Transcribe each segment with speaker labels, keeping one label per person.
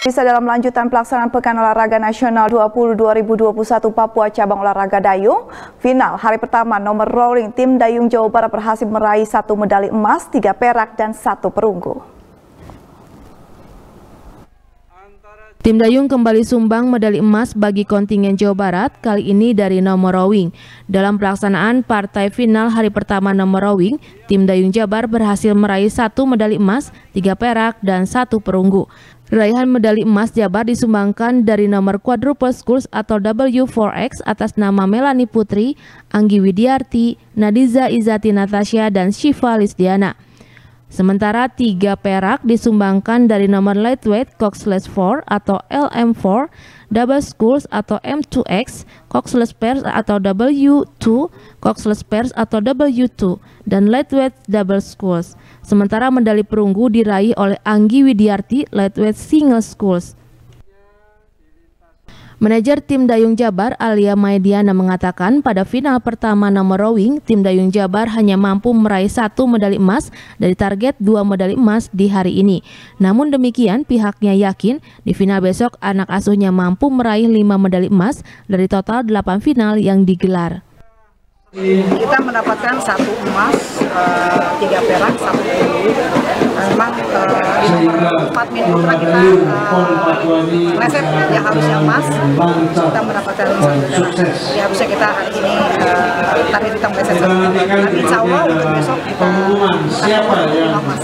Speaker 1: Bisa dalam lanjutan pelaksanaan Pekan Olahraga Nasional 20 2021 Papua Cabang Olahraga Dayung, final hari pertama nomor rowing tim Dayung Jawa Barat berhasil meraih satu medali emas, tiga perak, dan satu perunggu.
Speaker 2: Tim Dayung kembali sumbang medali emas bagi kontingen Jawa Barat, kali ini dari nomor rowing. Dalam pelaksanaan partai final hari pertama nomor rowing, tim Dayung Jabar berhasil meraih satu medali emas, tiga perak, dan satu perunggu. Raihan medali emas Jabar disumbangkan dari nomor quadruple schools atau W4X atas nama Melani Putri, Anggi Widiarti, Nadiza Izati Natasha, dan Shiva Lisdiana. Sementara tiga perak disumbangkan dari nomor lightweight Coxless 4 atau LM4, double schools atau M2X, Coxless pairs atau W2, Coxless pairs atau W2, dan lightweight double schools. Sementara medali perunggu diraih oleh Anggi Widiarti lightweight single schools. Manajer tim Dayung Jabar Alia Maidiana mengatakan pada final pertama nomor rowing, tim Dayung Jabar hanya mampu meraih satu medali emas dari target dua medali emas di hari ini. Namun demikian, pihaknya yakin di final besok anak asuhnya mampu meraih lima medali emas dari total delapan final yang digelar.
Speaker 3: Kita mendapatkan satu emas, uh, tiga perak, satu perunggu. Memang uh, di nomor empat putra kita uh, yang harusnya emas, kita mendapatkan satu perak. Ya harusnya kita hari ini uh, tadi kita meleset satu Tapi insya Allah untuk besok kita akan emas.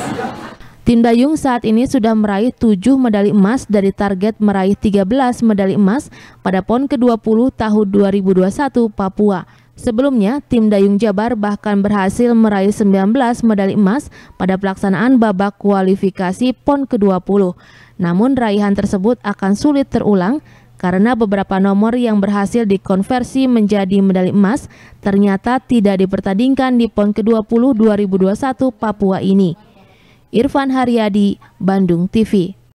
Speaker 2: Tim Dayung saat ini sudah meraih 7 medali emas dari target meraih 13 medali emas pada PON ke-20 tahun 2021 Papua. Sebelumnya, tim Dayung Jabar bahkan berhasil meraih 19 medali emas pada pelaksanaan babak kualifikasi PON ke-20. Namun raihan tersebut akan sulit terulang karena beberapa nomor yang berhasil dikonversi menjadi medali emas ternyata tidak dipertandingkan di PON ke-20 2021 Papua ini. Irfan Haryadi, Bandung TV